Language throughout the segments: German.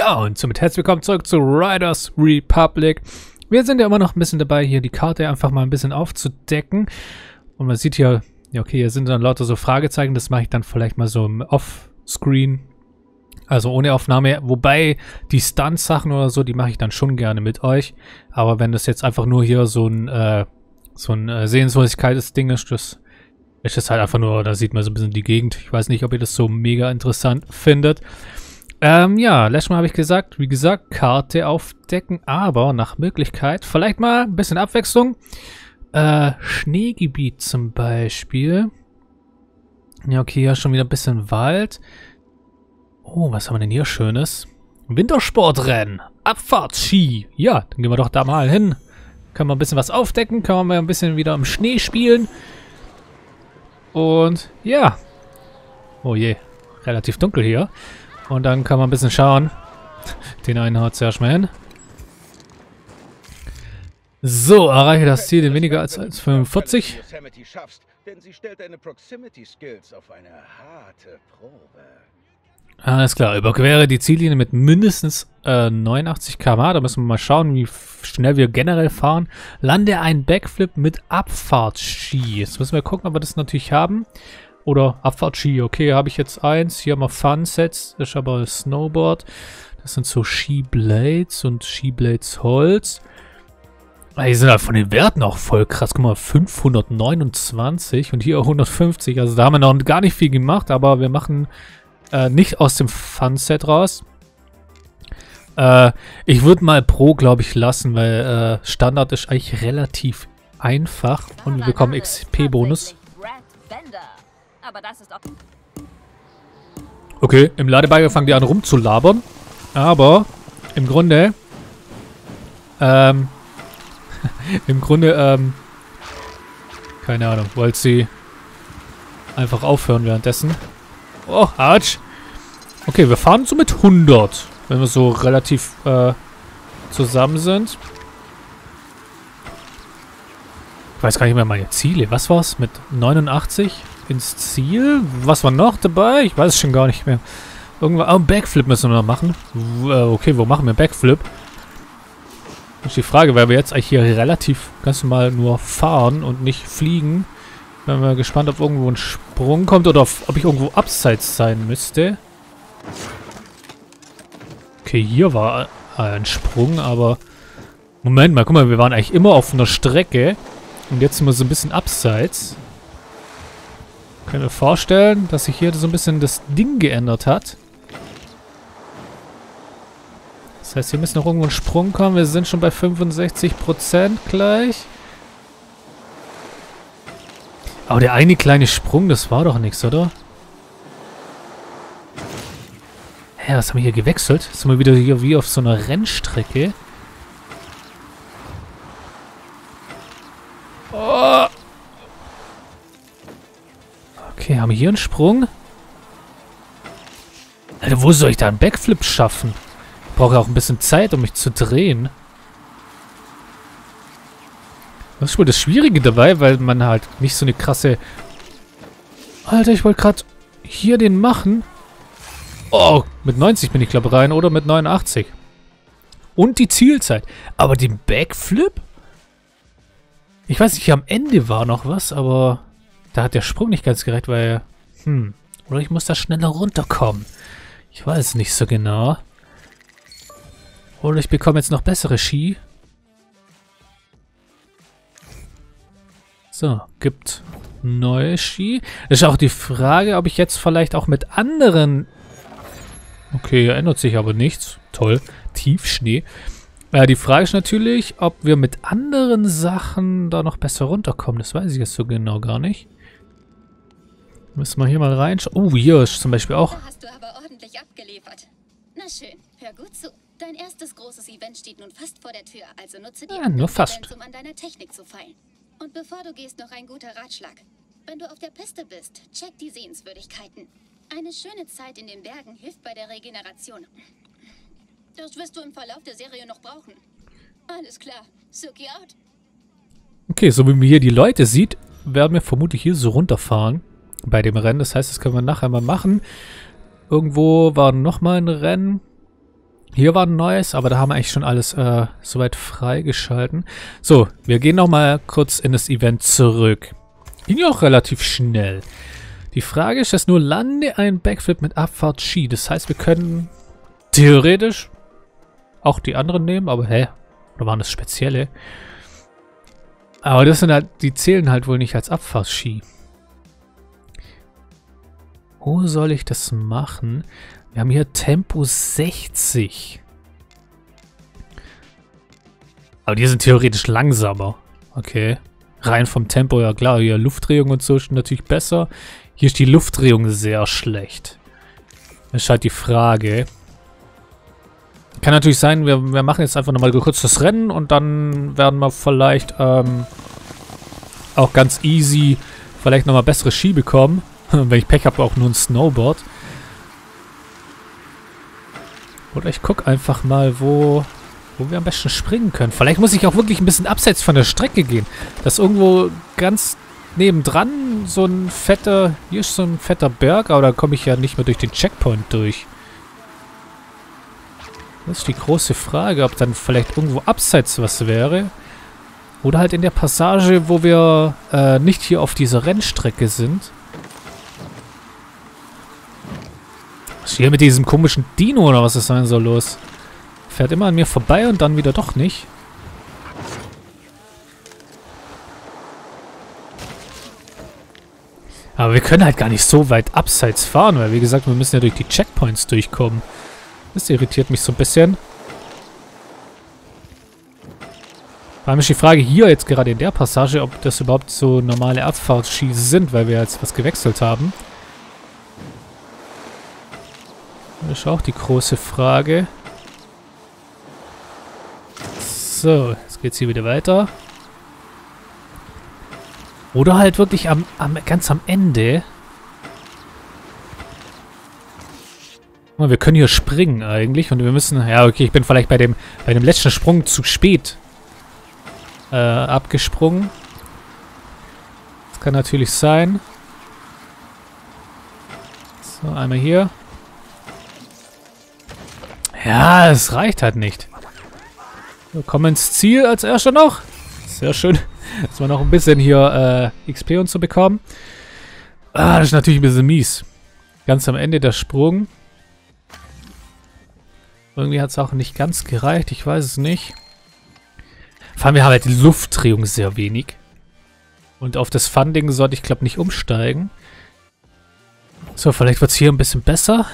Ja, und somit herzlich willkommen zurück zu Riders Republic. Wir sind ja immer noch ein bisschen dabei, hier die Karte einfach mal ein bisschen aufzudecken. Und man sieht hier, ja okay, hier sind dann lauter so Fragezeichen. Das mache ich dann vielleicht mal so im Off-Screen. Also ohne Aufnahme. Wobei die Stunt-Sachen oder so, die mache ich dann schon gerne mit euch. Aber wenn das jetzt einfach nur hier so ein, äh, so ein äh, Sehenswürdigkeitsding ist, das ist das halt einfach nur, da sieht man so ein bisschen die Gegend. Ich weiß nicht, ob ihr das so mega interessant findet. Ähm, ja, letztes Mal habe ich gesagt, wie gesagt, Karte aufdecken, aber nach Möglichkeit vielleicht mal ein bisschen Abwechslung. Äh, Schneegebiet zum Beispiel. Ja, okay, ja, schon wieder ein bisschen Wald. Oh, was haben wir denn hier Schönes? Wintersportrennen, Abfahrtski. Ja, dann gehen wir doch da mal hin. Können wir ein bisschen was aufdecken, können wir ein bisschen wieder im Schnee spielen. Und ja. Oh je, relativ dunkel hier. Und dann kann man ein bisschen schauen. Den einen haut sehr schnell So, erreiche das Ziel in weniger als, als 45. denn sie stellt deine Proximity Skills auf eine harte Probe. Alles klar, überquere die Ziellinie mit mindestens äh, 89 km Da müssen wir mal schauen, wie schnell wir generell fahren. Lande ein Backflip mit Abfahrtski. Jetzt müssen wir gucken, ob wir das natürlich haben. Oder Abfahrtski, okay, habe ich jetzt eins. Hier haben wir Fun-Sets, das ist aber Snowboard. Das sind so Skiblades und Skiblades Holz. Ah, die sind halt von den Werten auch voll krass. Guck mal, 529 und hier 150. Also da haben wir noch gar nicht viel gemacht, aber wir machen äh, nicht aus dem Fun-Set raus. Äh, ich würde mal Pro, glaube ich, lassen, weil äh, Standard ist eigentlich relativ einfach und wir bekommen XP-Bonus aber das ist. Okay, im Ladebalken fangen die an rumzulabern. Aber im Grunde... Ähm... Im Grunde, ähm... Keine Ahnung, wollte sie einfach aufhören währenddessen. Oh, Arch. Okay, wir fahren so mit 100. Wenn wir so relativ äh, zusammen sind. Ich weiß gar nicht mehr meine Ziele. Was war's? Mit 89? Ins Ziel. Was war noch dabei? Ich weiß es schon gar nicht mehr. Irgendwann. Oh, Backflip müssen wir noch machen. Äh, okay, wo machen wir Backflip? Das ist die Frage, weil wir jetzt eigentlich hier relativ ganz normal nur fahren und nicht fliegen. Bin mal gespannt, ob irgendwo ein Sprung kommt oder ob ich irgendwo abseits sein müsste. Okay, hier war ein Sprung, aber... Moment mal, guck mal, wir waren eigentlich immer auf einer Strecke. Und jetzt sind wir so ein bisschen abseits. Können wir vorstellen, dass sich hier so ein bisschen das Ding geändert hat. Das heißt, hier müsste noch irgendwo ein Sprung kommen. Wir sind schon bei 65% gleich. Aber der eine kleine Sprung, das war doch nichts, oder? Hä, was haben wir hier gewechselt? Sind wir wieder hier wie auf so einer Rennstrecke. Okay, haben wir hier einen Sprung? Alter, wo soll ich da einen Backflip schaffen? Ich brauche auch ein bisschen Zeit, um mich zu drehen. Das ist wohl das Schwierige dabei, weil man halt nicht so eine krasse... Alter, ich wollte gerade hier den machen. Oh, mit 90 bin ich glaube rein oder mit 89. Und die Zielzeit. Aber den Backflip? Ich weiß nicht, hier am Ende war noch was, aber... Da hat der Sprung nicht ganz gerecht, weil... Hm. Oder ich muss da schneller runterkommen. Ich weiß nicht so genau. Oder ich bekomme jetzt noch bessere Ski. So, gibt neue Ski. Ist auch die Frage, ob ich jetzt vielleicht auch mit anderen... Okay, ändert sich aber nichts. Toll. Tiefschnee. Äh, die Frage ist natürlich, ob wir mit anderen Sachen da noch besser runterkommen. Das weiß ich jetzt so genau gar nicht. Müssen wir hier mal reinschauen. Oh, hier ist zum Beispiel auch. Da hast du aber ordentlich abgeliefert. Na schön, hör gut zu. Dein erstes großes Event steht nun fast vor der Tür, also nutze die ja, nur fast. Um an deiner Technik zu feilen. Und bevor du gehst, noch ein guter Ratschlag. Wenn du auf der Piste bist, check die Sehenswürdigkeiten. Eine schöne Zeit in den Bergen hilft bei der Regeneration. Das wirst du im Verlauf der Serie noch brauchen. Alles klar. Suki out. Okay, so wie man hier die Leute sieht, werden wir vermutlich hier so runterfahren bei dem Rennen. Das heißt, das können wir nachher mal machen. Irgendwo war noch mal ein Rennen. Hier war ein neues, aber da haben wir eigentlich schon alles äh, soweit freigeschalten. So, wir gehen nochmal kurz in das Event zurück. Ging ja auch relativ schnell. Die Frage ist, dass nur lande ein Backflip mit Abfahrt Ski. Das heißt, wir können theoretisch auch die anderen nehmen, aber hä? Oder waren das spezielle? Aber das sind halt, die zählen halt wohl nicht als Abfahrtski. Wo soll ich das machen? Wir haben hier Tempo 60. Aber die sind theoretisch langsamer. Okay. Rein vom Tempo, ja klar, hier Luftdrehung und so ist natürlich besser. Hier ist die Luftdrehung sehr schlecht. Das ist halt die Frage. Kann natürlich sein, wir, wir machen jetzt einfach nochmal kurz das Rennen und dann werden wir vielleicht ähm, auch ganz easy vielleicht nochmal bessere Ski bekommen. Wenn ich Pech habe, auch nur ein Snowboard. Oder ich gucke einfach mal, wo, wo wir am besten springen können. Vielleicht muss ich auch wirklich ein bisschen abseits von der Strecke gehen. Dass irgendwo ganz nebendran so ein fetter... Hier ist so ein fetter Berg, aber da komme ich ja nicht mehr durch den Checkpoint durch. Das ist die große Frage, ob dann vielleicht irgendwo abseits was wäre. Oder halt in der Passage, wo wir äh, nicht hier auf dieser Rennstrecke sind. Was ist hier mit diesem komischen Dino oder was ist denn so los? Fährt immer an mir vorbei und dann wieder doch nicht. Aber wir können halt gar nicht so weit abseits fahren, weil wie gesagt, wir müssen ja durch die Checkpoints durchkommen. Das irritiert mich so ein bisschen. Vor allem ist die Frage hier jetzt gerade in der Passage, ob das überhaupt so normale Abfahrtsschieße sind, weil wir jetzt was gewechselt haben. Das ist auch die große Frage. So, jetzt geht's hier wieder weiter. Oder halt wirklich am, am ganz am Ende. Wir können hier springen eigentlich und wir müssen... Ja, okay, ich bin vielleicht bei dem, bei dem letzten Sprung zu spät äh, abgesprungen. Das kann natürlich sein. So, einmal hier. Ja, es reicht halt nicht. Wir kommen ins Ziel als erster noch. Sehr schön. Jetzt mal noch ein bisschen hier äh, XP und so bekommen. Ah, das ist natürlich ein bisschen mies. Ganz am Ende der Sprung. Irgendwie hat es auch nicht ganz gereicht. Ich weiß es nicht. Vor allem, wir haben halt die Luftdrehung sehr wenig. Und auf das Funding sollte ich, glaube nicht umsteigen. So, vielleicht wird es hier ein bisschen besser.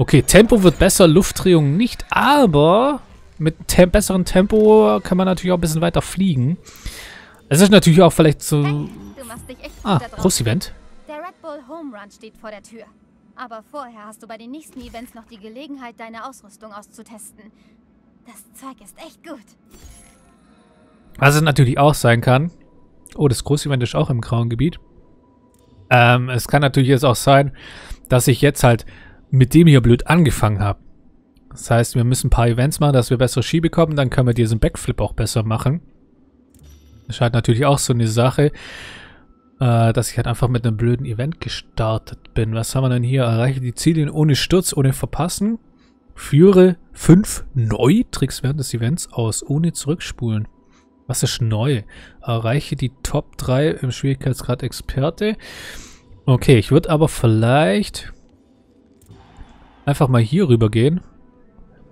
Okay, Tempo wird besser, Luftdrehung nicht, aber mit tem besseren Tempo kann man natürlich auch ein bisschen weiter fliegen. Es ist natürlich auch vielleicht so... Hey, ah, Groß-Event. Der Red Bull Home Run steht vor der Tür. Aber vorher hast du bei den nächsten Events noch die Gelegenheit, deine Ausrüstung auszutesten. Das Zeug ist echt gut. Was es natürlich auch sein kann. Oh, das Groß-Event ist auch im grauen Gebiet. Ähm, es kann natürlich jetzt auch sein, dass ich jetzt halt mit dem hier blöd angefangen habe. Das heißt, wir müssen ein paar Events machen, dass wir bessere Ski bekommen. Dann können wir diesen Backflip auch besser machen. Das halt natürlich auch so eine Sache äh, dass ich halt einfach mit einem blöden Event gestartet bin. Was haben wir denn hier? Erreiche die Ziele ohne Sturz, ohne Verpassen. Führe fünf Neutricks während des Events aus, ohne zurückspulen. Was ist neu? Erreiche die Top 3 im Schwierigkeitsgrad Experte. Okay, ich würde aber vielleicht einfach mal hier rüber gehen.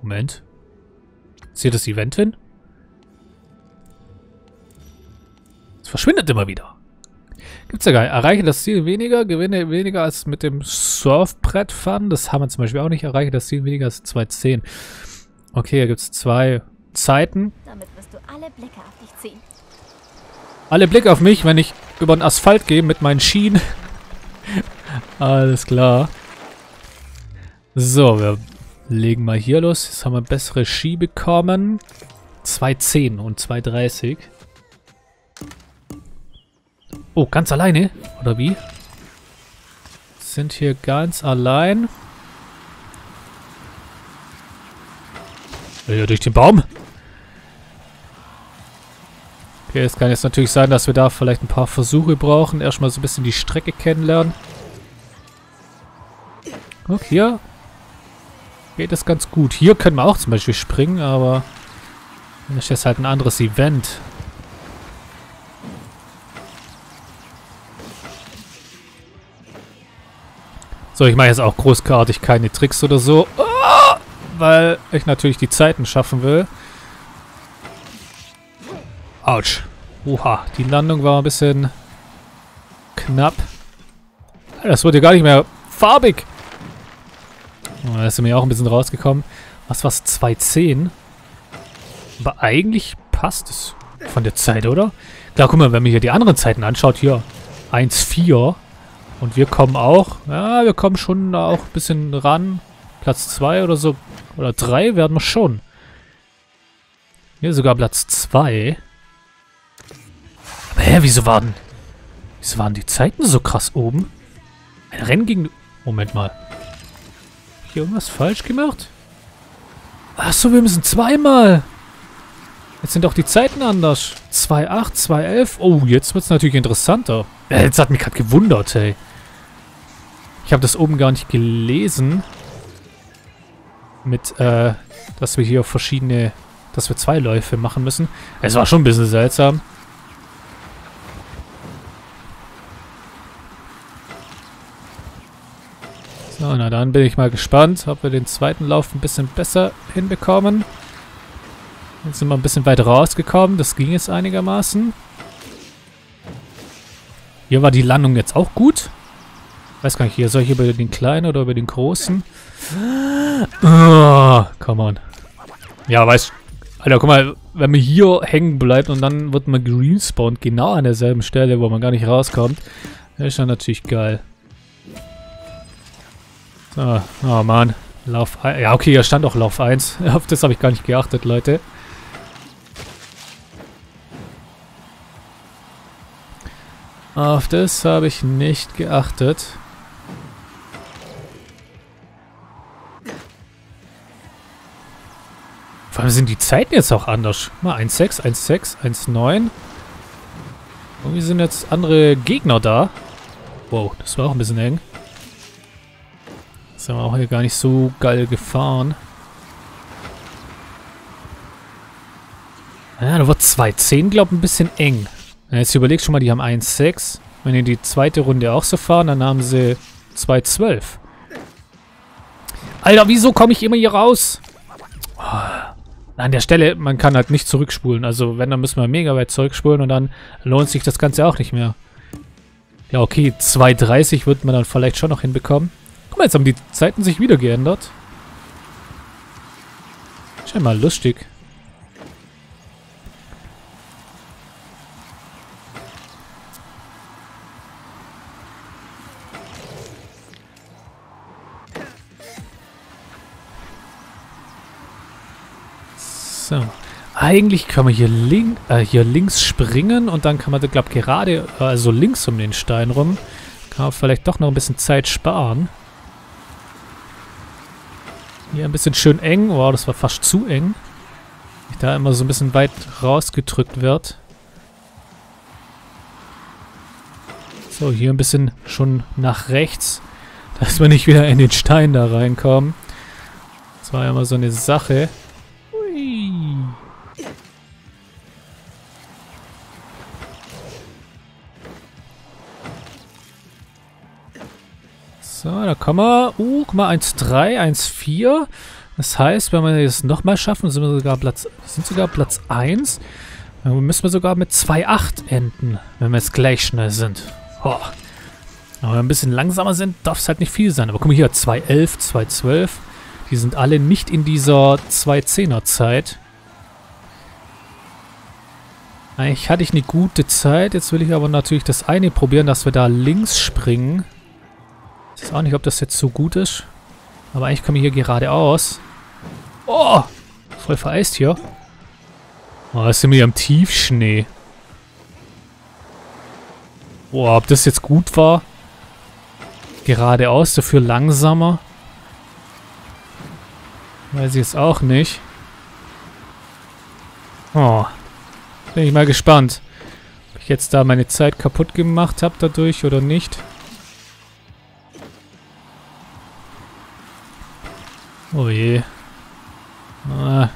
Moment. Ist hier das Event hin? Es verschwindet immer wieder. Gibt's ja nicht. Erreiche das Ziel weniger, gewinne weniger als mit dem Surfbrett fahren. Das haben wir zum Beispiel auch nicht. Erreiche das Ziel weniger als 210. Okay, hier gibt's zwei Zeiten. Damit wirst du alle Blicke auf dich ziehen. Alle Blicke auf mich, wenn ich über den Asphalt gehe mit meinen Schienen. Alles klar. So, wir legen mal hier los. Jetzt haben wir bessere Ski bekommen. 210 und 230. Oh, ganz alleine? Oder wie? Sind hier ganz allein. Ja, durch den Baum. Okay, es kann jetzt natürlich sein, dass wir da vielleicht ein paar Versuche brauchen. Erstmal so ein bisschen die Strecke kennenlernen. Okay, hier. Geht es ganz gut. Hier können wir auch zum Beispiel springen, aber das ist jetzt halt ein anderes Event. So, ich mache jetzt auch großkartig keine Tricks oder so, oh, weil ich natürlich die Zeiten schaffen will. Autsch. Oha, die Landung war ein bisschen knapp. Das wurde gar nicht mehr farbig. Da ist mir auch ein bisschen rausgekommen. Was war's? 2,10? Aber eigentlich passt es von der Zeit, oder? Klar, guck mal, wenn man hier die anderen Zeiten anschaut, hier 1,4. Und wir kommen auch, ja, wir kommen schon auch ein bisschen ran. Platz 2 oder so, oder 3 werden wir schon. Hier sogar Platz 2. Aber hä, wieso waren, wieso waren die Zeiten so krass oben? Ein Rennen gegen... Moment mal. Ich irgendwas falsch gemacht? Achso, wir müssen zweimal. Jetzt sind auch die Zeiten anders. 2.8, 2.11. Oh, jetzt wird es natürlich interessanter. Äh, jetzt hat mich gerade gewundert, hey. Ich habe das oben gar nicht gelesen. Mit, äh, dass wir hier verschiedene, dass wir zwei Läufe machen müssen. Es war schon ein bisschen seltsam. So, na dann bin ich mal gespannt, ob wir den zweiten Lauf ein bisschen besser hinbekommen. Jetzt sind wir ein bisschen weit rausgekommen. Das ging jetzt einigermaßen. Hier war die Landung jetzt auch gut. Weiß gar nicht, hier soll ich über den kleinen oder über den großen? Oh, come on. Ja, weiß. Alter, guck mal, wenn man hier hängen bleibt und dann wird man gerespawnt, genau an derselben Stelle, wo man gar nicht rauskommt, ist dann natürlich geil. So, oh Mann. Lauf 1. Ja, okay, hier stand auch Lauf 1. Auf das habe ich gar nicht geachtet, Leute. Auf das habe ich nicht geachtet. Vor allem sind die Zeiten jetzt auch anders. Mal 1,6, 1,6, 1,9. Irgendwie sind jetzt andere Gegner da. Wow, das war auch ein bisschen eng. Sind wir auch hier gar nicht so geil gefahren. Ja, da wird 2,10, glaube ich, ein bisschen eng. Jetzt überleg schon mal, die haben 1,6. Wenn die die zweite Runde auch so fahren, dann haben sie 2,12. Alter, wieso komme ich immer hier raus? Oh. An der Stelle, man kann halt nicht zurückspulen. Also wenn, dann müssen wir mega weit zurückspulen und dann lohnt sich das Ganze auch nicht mehr. Ja, okay, 2,30 wird man dann vielleicht schon noch hinbekommen. Guck mal, jetzt haben die Zeiten sich wieder geändert. Scheinbar lustig. So. Eigentlich kann man hier, link, äh, hier links springen und dann kann man, glaube gerade, also links um den Stein rum, kann man vielleicht doch noch ein bisschen Zeit sparen. Hier ein bisschen schön eng. Wow, das war fast zu eng. Da immer so ein bisschen weit rausgedrückt wird. So, hier ein bisschen schon nach rechts, dass wir nicht wieder in den Stein da reinkommen. Das war ja immer so eine Sache. Wir. Uh, guck mal, 1,3, 1,4. Das heißt, wenn wir das nochmal schaffen, sind wir sogar Platz, sind sogar Platz 1. Dann müssen wir sogar mit 2,8 enden, wenn wir jetzt gleich schnell sind. Oh. Aber wenn wir ein bisschen langsamer sind, darf es halt nicht viel sein. Aber guck mal hier, 2,11, 2,12. Die sind alle nicht in dieser 2,10er Zeit. Eigentlich hatte ich eine gute Zeit. Jetzt will ich aber natürlich das eine probieren, dass wir da links springen. Ich weiß auch nicht, ob das jetzt so gut ist. Aber eigentlich komme ich hier geradeaus. Oh! Voll vereist hier. Oh, jetzt sind wir hier Tiefschnee. Boah, ob das jetzt gut war? Geradeaus, dafür langsamer. Weiß ich jetzt auch nicht. Oh. Bin ich mal gespannt. Ob ich jetzt da meine Zeit kaputt gemacht habe dadurch oder nicht. Oh je. Ah,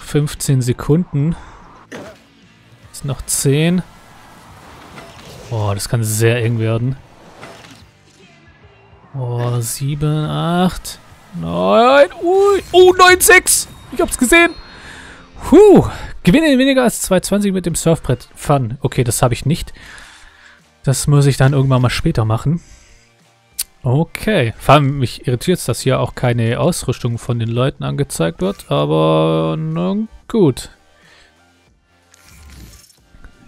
15 Sekunden. Ist noch 10. Boah, das kann sehr eng werden. Oh, 7, 8, 9, ui, oh, 9, 6. Ich hab's gesehen. Puh, gewinne weniger als 220 mit dem Surfbrett. Fun. Okay, das habe ich nicht. Das muss ich dann irgendwann mal später machen. Okay. Vor allem mich irritiert es, dass hier auch keine Ausrüstung von den Leuten angezeigt wird. Aber nun gut.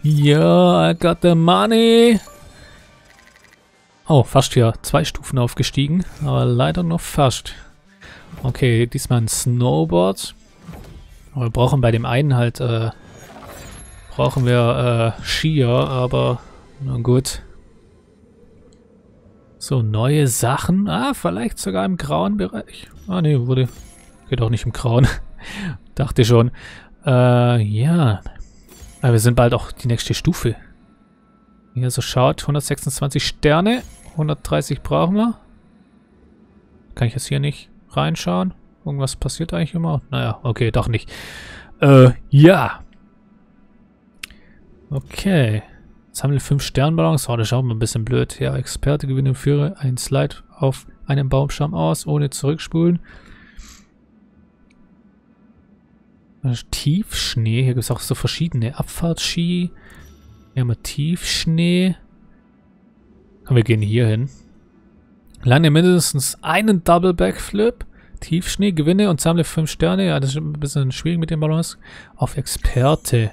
Ja, I got the money. Oh, fast hier zwei Stufen aufgestiegen. Aber leider noch fast. Okay, diesmal ein Snowboard. Wir brauchen bei dem einen halt, äh, brauchen wir äh, Skier, aber na gut. So, neue Sachen. Ah, vielleicht sogar im grauen Bereich. Ah, nee, wurde... Geht auch nicht im grauen. Dachte schon. Äh, ja. Aber wir sind bald auch die nächste Stufe. Hier so schaut. 126 Sterne. 130 brauchen wir. Kann ich jetzt hier nicht reinschauen? Irgendwas passiert eigentlich immer? Naja, okay, doch nicht. Äh, ja. Okay. Sammle 5 Sternballons. Oh, das auch mal ein bisschen blöd. Ja, Experte gewinne und führe einen Slide auf einem Baumstamm aus, ohne zurückspulen. Tiefschnee. Hier gibt es auch so verschiedene Abfahrtski. Hier haben wir Tiefschnee. Komm, wir gehen hier hin. Lande mindestens einen Double Backflip. Tiefschnee, gewinne und sammle 5 Sterne. Ja, das ist ein bisschen schwierig mit den Ballons. Auf Experte.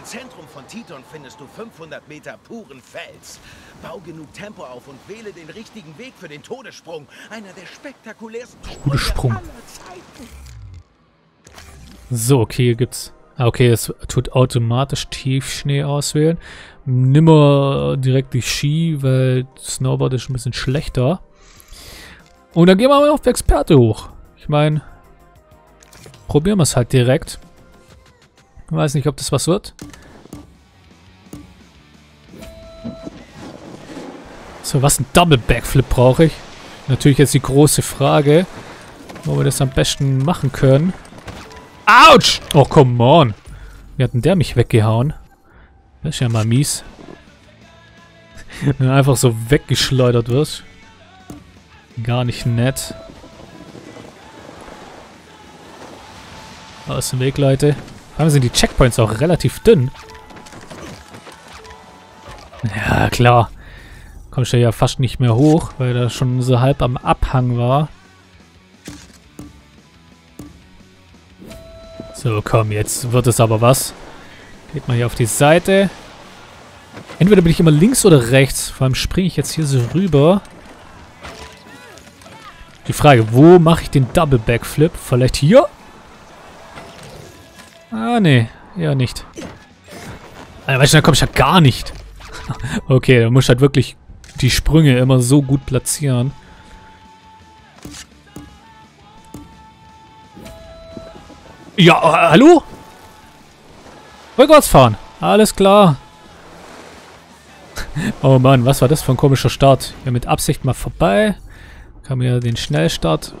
Im Zentrum von Titon findest du 500 Meter puren Fels. Bau genug Tempo auf und wähle den richtigen Weg für den Todessprung. Einer der spektakulärsten Todessprung. aller Zeiten. So, okay, hier gibt's... Ah, okay, es tut automatisch Tiefschnee auswählen. Nimmer direkt die Ski, weil Snowboard ist ein bisschen schlechter. Und dann gehen wir mal auf Experte hoch. Ich meine, probieren wir es halt direkt. Weiß nicht, ob das was wird. So, was ein Double Backflip brauche ich? Natürlich jetzt die große Frage, wo wir das am besten machen können. Autsch! Oh, come on. Wie hat denn der mich weggehauen? Das ist ja mal mies. Wenn du einfach so weggeschleudert wirst. Gar nicht nett. Aus dem Weg, Leute. Allem sind die Checkpoints auch relativ dünn. Ja, klar. Kommst du ja fast nicht mehr hoch, weil er schon so halb am Abhang war. So, komm, jetzt wird es aber was. Geht mal hier auf die Seite. Entweder bin ich immer links oder rechts. Vor allem springe ich jetzt hier so rüber. Die Frage, wo mache ich den Double Backflip? Vielleicht hier? Ah, nee. Ja, nicht. Alter, weißt du, da komme ich ja gar nicht. okay, da muss ich halt wirklich die Sprünge immer so gut platzieren. Ja, äh, hallo? Rückwärts fahren. Alles klar. oh Mann, was war das für ein komischer Start? Ja, mit Absicht mal vorbei. Kann mir den Schnellstart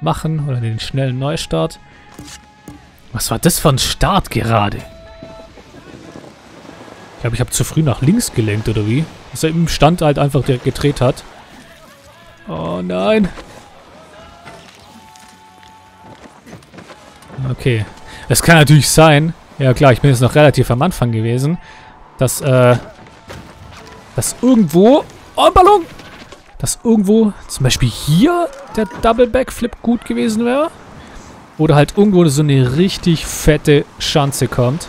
machen oder den schnellen Neustart. Was war das für ein Start gerade? Ich glaube, ich habe zu früh nach links gelenkt, oder wie? Dass er im Stand halt einfach direkt gedreht hat. Oh nein. Okay. Es kann natürlich sein, ja klar, ich bin jetzt noch relativ am Anfang gewesen, dass, äh, dass irgendwo, oh, Ballon, dass irgendwo, zum Beispiel hier, der Double Backflip gut gewesen wäre. Oder halt irgendwo so eine richtig fette Schanze kommt.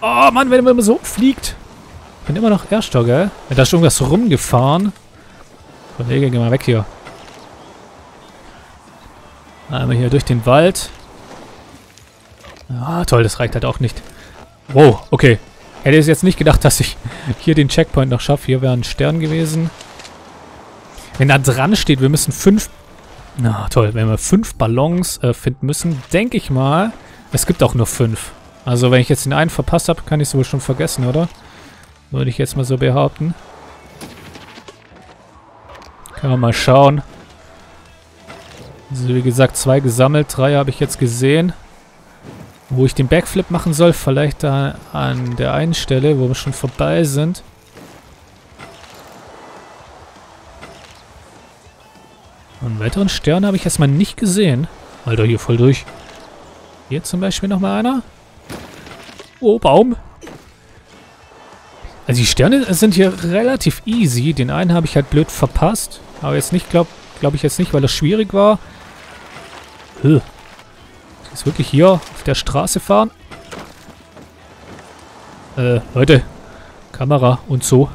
Oh Mann, wenn man immer so fliegt. Ich bin immer noch Erster, gell? Da ist irgendwas rumgefahren. Kollege, geh mal weg hier. Einmal hier durch den Wald. Ah, toll, das reicht halt auch nicht. Wow, okay. Hätte es jetzt nicht gedacht, dass ich hier den Checkpoint noch schaffe. Hier wäre ein Stern gewesen. Wenn da dran steht, wir müssen fünf... Na, toll. Wenn wir fünf Ballons äh, finden müssen, denke ich mal, es gibt auch nur fünf. Also, wenn ich jetzt den einen verpasst habe, kann ich es wohl schon vergessen, oder? Würde ich jetzt mal so behaupten. Können wir mal schauen. Also wie gesagt, zwei gesammelt, drei habe ich jetzt gesehen. Wo ich den Backflip machen soll, vielleicht da an der einen Stelle, wo wir schon vorbei sind. Einen weiteren Stern habe ich erstmal nicht gesehen. Alter, hier voll durch. Hier zum Beispiel nochmal einer. Oh, Baum. Also die Sterne sind hier relativ easy. Den einen habe ich halt blöd verpasst. Aber jetzt nicht, glaube glaub ich jetzt nicht, weil das schwierig war. Höh. Ist wirklich hier auf der Straße fahren? Äh, Leute. Kamera und so.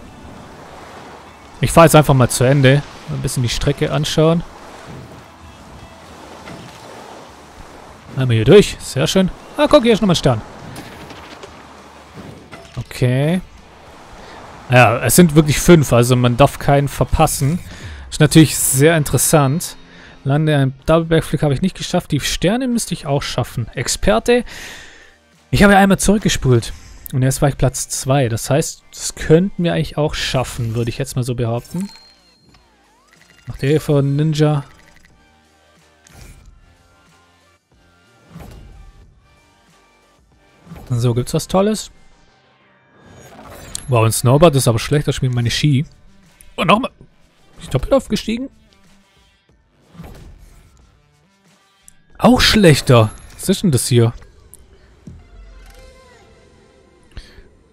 Ich fahre jetzt einfach mal zu Ende. Ein bisschen die Strecke anschauen. Einmal hier durch. Sehr schön. Ah, guck, hier ist nochmal ein Stern. Okay. Ja, es sind wirklich fünf, also man darf keinen verpassen. Ist natürlich sehr interessant. Lande ein Double Backflip habe ich nicht geschafft. Die Sterne müsste ich auch schaffen. Experte. Ich habe ja einmal zurückgespult. Und jetzt war ich Platz 2. Das heißt, das könnten wir eigentlich auch schaffen, würde ich jetzt mal so behaupten. Nach der Hilfe von Ninja So, gibt's was Tolles? Wow, ein Snowboard ist aber schlechter spielen meine Ski. Oh, nochmal. Bin ich doppelt aufgestiegen? Auch schlechter. Was ist denn das hier?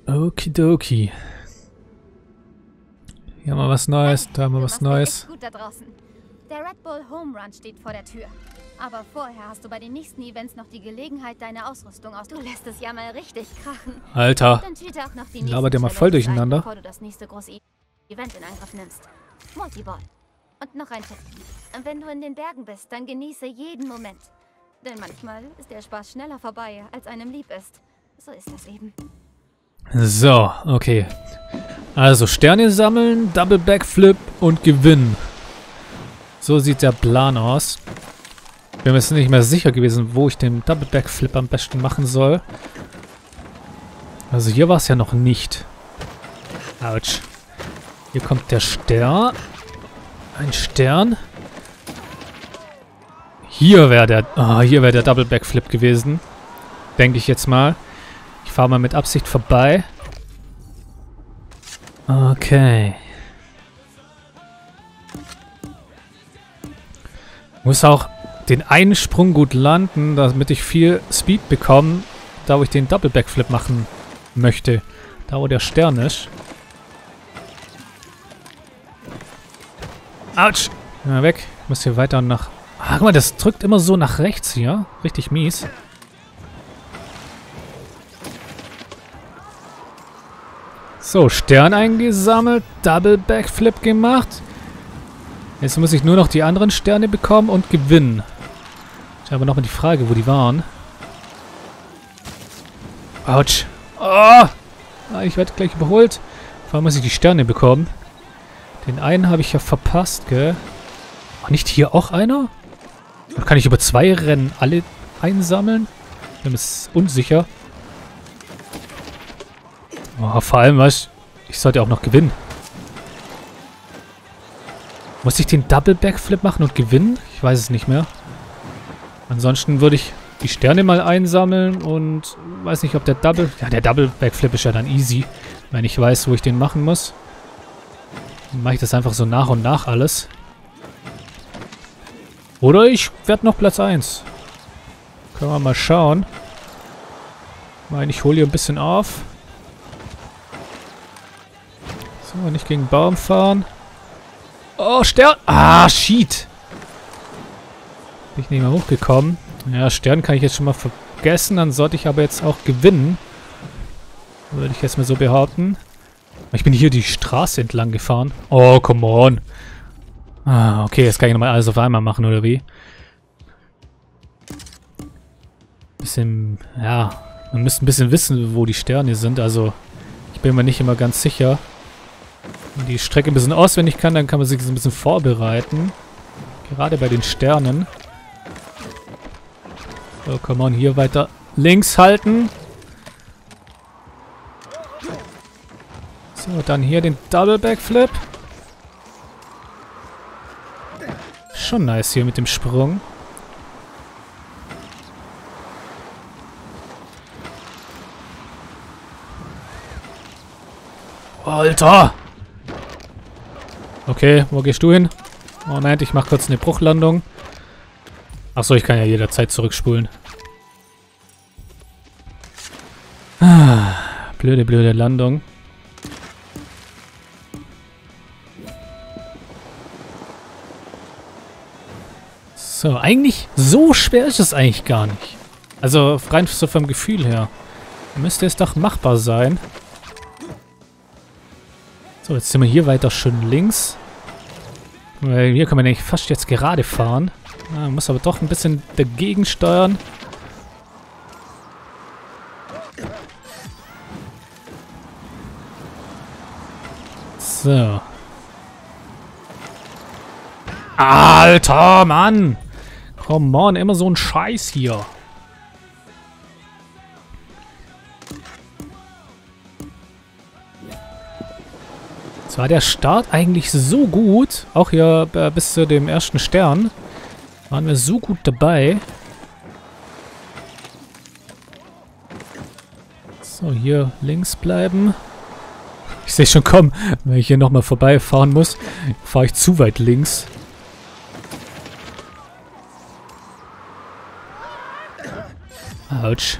Okidoki. Hier haben wir was Neues, da haben wir was Neues. Gut da draußen. Der Red Bull Home Run steht vor der Tür. Aber vorher hast du bei den nächsten Events noch die Gelegenheit, deine Ausrüstung aus... Du lässt es ja mal richtig krachen. Alter. Dann Labert der mal voll durcheinander. Ein, du das nächste große Event in Angriff nimmst. Multiball. Und noch ein Tipp. Wenn du in den Bergen bist, dann genieße jeden Moment. Denn manchmal ist der Spaß schneller vorbei, als einem lieb ist. So ist das eben. So, okay. Also Sterne sammeln, Double Backflip und gewinnen. So sieht der Plan aus. Bin mir jetzt nicht mehr sicher gewesen, wo ich den Double Backflip am besten machen soll. Also hier war es ja noch nicht. Autsch. Hier kommt der Stern. Ein Stern. Hier wäre der... Ah, hier wäre der Double Backflip gewesen. Denke ich jetzt mal. Ich fahre mal mit Absicht vorbei. Okay. Muss auch den einen Sprung gut landen, damit ich viel Speed bekomme, da wo ich den Double Backflip machen möchte. Da wo der Stern ist. Autsch! Ja, weg. Ich muss hier weiter nach... Ah, guck mal, das drückt immer so nach rechts hier. Richtig mies. So, Stern eingesammelt, Double Backflip gemacht. Jetzt muss ich nur noch die anderen Sterne bekommen und gewinnen. Ich habe nochmal die Frage, wo die waren. Autsch. Oh! Ich werde gleich überholt. Vor allem muss ich die Sterne bekommen. Den einen habe ich ja verpasst, gell? War nicht hier auch einer? Oder kann ich über zwei Rennen alle einsammeln? Ich bin mir unsicher. Oh, vor allem, was? Ich sollte auch noch gewinnen. Muss ich den Double Backflip machen und gewinnen? Ich weiß es nicht mehr. Ansonsten würde ich die Sterne mal einsammeln und weiß nicht, ob der Double... Ja, der Double Backflip ist ja dann easy, wenn ich weiß, wo ich den machen muss. Dann mache ich das einfach so nach und nach alles. Oder ich werde noch Platz 1. Können wir mal schauen. Ich meine, ich hole hier ein bisschen auf. So, nicht gegen Baum fahren. Oh, Stern. Ah, Sheet. Bin ich nicht mehr hochgekommen. Ja, Stern kann ich jetzt schon mal vergessen. Dann sollte ich aber jetzt auch gewinnen. Würde ich jetzt mal so behaupten. Ich bin hier die Straße entlang gefahren. Oh, come on. Ah, okay, jetzt kann ich nochmal alles auf einmal machen, oder wie? Bisschen, ja, man müsste ein bisschen wissen, wo die Sterne sind. Also, ich bin mir nicht immer ganz sicher. Wenn die Strecke ein bisschen auswendig kann, dann kann man sich ein bisschen vorbereiten. Gerade bei den Sternen. So, come on, hier weiter links halten. So, dann hier den Double Backflip. Schon nice hier mit dem Sprung. Alter! Okay, wo gehst du hin? Moment, ich mach kurz eine Bruchlandung. Achso, ich kann ja jederzeit zurückspulen. Ah, blöde, blöde Landung. So, eigentlich so schwer ist es eigentlich gar nicht. Also rein so vom Gefühl her. Müsste es doch machbar sein. So, jetzt sind wir hier weiter schön links. Weil hier kann man eigentlich fast jetzt gerade fahren. Ah, muss aber doch ein bisschen dagegen steuern. So. Alter, Mann! Come on, immer so ein Scheiß hier. Jetzt war der Start eigentlich so gut. Auch hier äh, bis zu dem ersten Stern. Waren wir so gut dabei. So, hier links bleiben. Ich sehe schon kommen, wenn ich hier nochmal vorbeifahren muss, fahre ich zu weit links. Autsch.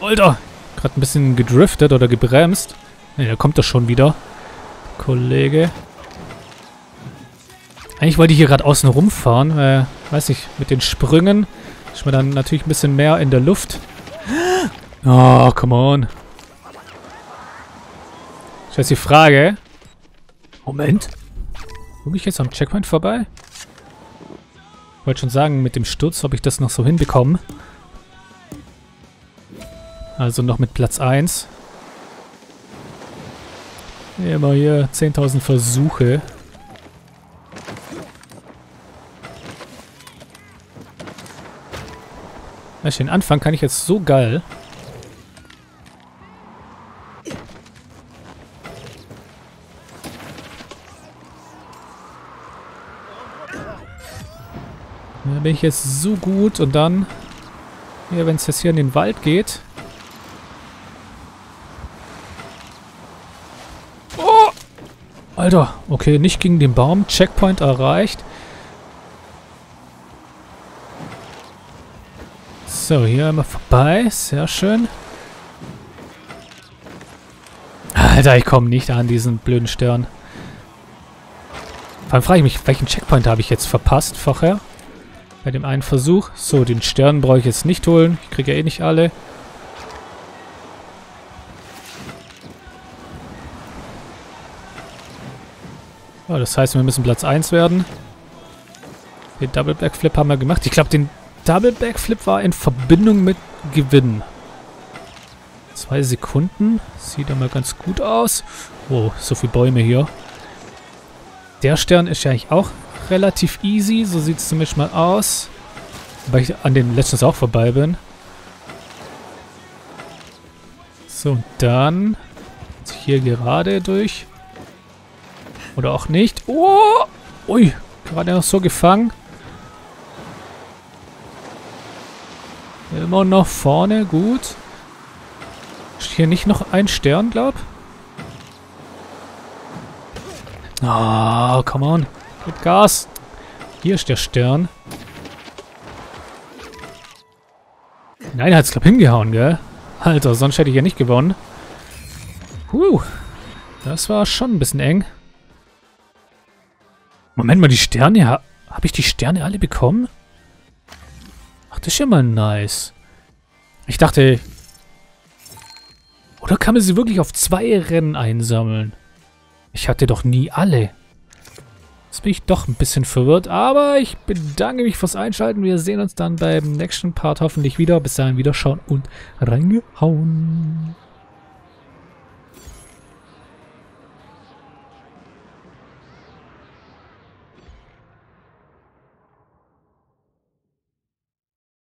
Alter! Gerade ein bisschen gedriftet oder gebremst. Ne, da kommt er schon wieder. Kollege. Eigentlich wollte ich hier gerade außen rumfahren. Äh, weiß ich, mit den Sprüngen ist man dann natürlich ein bisschen mehr in der Luft. Oh, come on. Ist jetzt die Frage. Moment. Gucke ich jetzt am Checkpoint vorbei? Ich wollte schon sagen, mit dem Sturz, ob ich das noch so hinbekomme. Also noch mit Platz 1. Immer hier 10.000 Versuche. Den Anfang kann ich jetzt so geil. Da bin ich jetzt so gut und dann, ja, wenn es jetzt hier in den Wald geht, Alter, okay, nicht gegen den Baum. Checkpoint erreicht. So, hier einmal vorbei. Sehr schön. Alter, ich komme nicht an diesen blöden Stern. Vor allem frage ich mich, welchen Checkpoint habe ich jetzt verpasst vorher? Bei dem einen Versuch. So, den Stern brauche ich jetzt nicht holen. Ich kriege ja eh nicht alle. Oh, das heißt, wir müssen Platz 1 werden. Den Double Backflip haben wir gemacht. Ich glaube, den Double Backflip war in Verbindung mit Gewinn. Zwei Sekunden. Sieht aber ganz gut aus. Oh, so viele Bäume hier. Der Stern ist ja eigentlich auch relativ easy. So sieht es zumindest mal aus. Weil ich an den letztens auch vorbei bin. So, dann hier gerade durch. Oder auch nicht. Oh! Ui, gerade noch so gefangen. Immer noch vorne, gut. Ist hier nicht noch ein Stern, glaub? Oh, come on. Gib Gas. Hier ist der Stern. Nein, hat's glaub hingehauen, gell? Alter, sonst hätte ich ja nicht gewonnen. Puh. Das war schon ein bisschen eng. Moment mal, die Sterne. Ha Habe ich die Sterne alle bekommen? Ach, das ist ja mal nice. Ich dachte... Oder kann man sie wirklich auf zwei Rennen einsammeln? Ich hatte doch nie alle. Jetzt bin ich doch ein bisschen verwirrt, aber ich bedanke mich fürs Einschalten. Wir sehen uns dann beim nächsten Part hoffentlich wieder. Bis dahin wieder schauen und reingehauen.